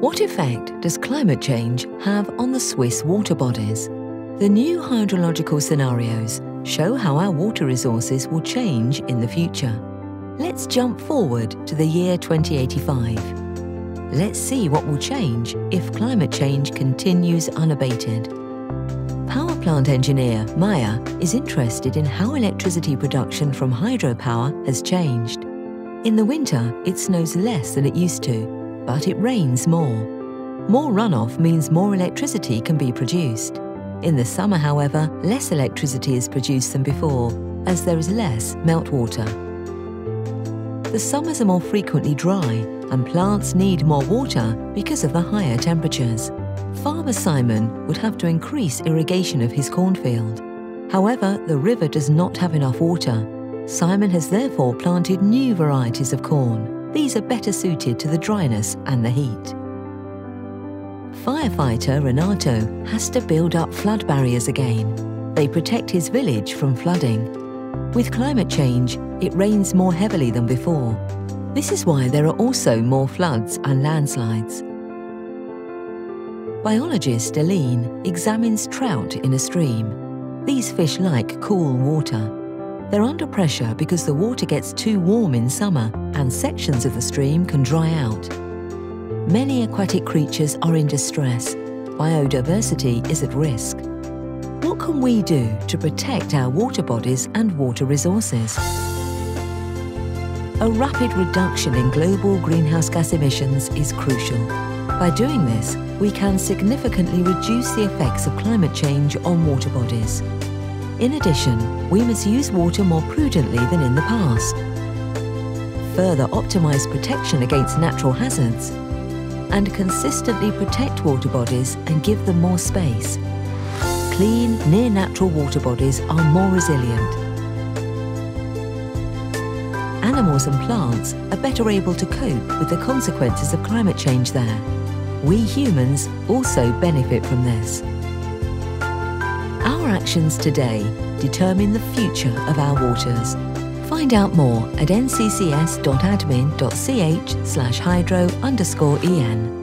What effect does climate change have on the Swiss water bodies? The new hydrological scenarios show how our water resources will change in the future. Let's jump forward to the year 2085. Let's see what will change if climate change continues unabated. Power plant engineer Maya is interested in how electricity production from hydropower has changed. In the winter, it snows less than it used to, but it rains more. More runoff means more electricity can be produced. In the summer, however, less electricity is produced than before, as there is less meltwater. The summers are more frequently dry, and plants need more water because of the higher temperatures. Farmer Simon would have to increase irrigation of his cornfield. However, the river does not have enough water. Simon has therefore planted new varieties of corn. These are better suited to the dryness and the heat. Firefighter Renato has to build up flood barriers again. They protect his village from flooding. With climate change, it rains more heavily than before. This is why there are also more floods and landslides. Biologist Aline examines trout in a stream. These fish like cool water. They're under pressure because the water gets too warm in summer and sections of the stream can dry out. Many aquatic creatures are in distress. Biodiversity is at risk. What can we do to protect our water bodies and water resources? A rapid reduction in global greenhouse gas emissions is crucial. By doing this, we can significantly reduce the effects of climate change on water bodies. In addition, we must use water more prudently than in the past. Further optimise protection against natural hazards and consistently protect water bodies and give them more space. Clean, near-natural water bodies are more resilient animals and plants are better able to cope with the consequences of climate change there. We humans also benefit from this. Our actions today determine the future of our waters. Find out more at nccs.admin.ch slash hydro underscore en.